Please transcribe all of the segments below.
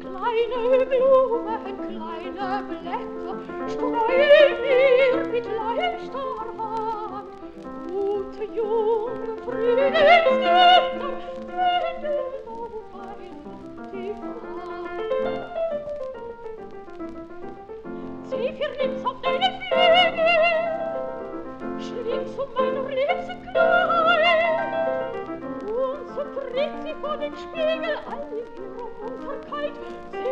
Kleine Blumen, kleine Blätter, streuen mir mit leichter Hand. Gute junge Frühlingslichter, sehen den Sommer tief an. Zieh für auf deine Flügel, schlingt um mein Rebsenkleid, und so tritt sie vor den Spiegel an die Hügel. Sim.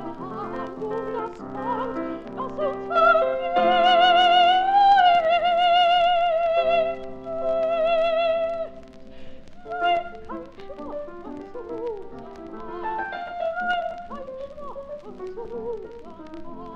Oh,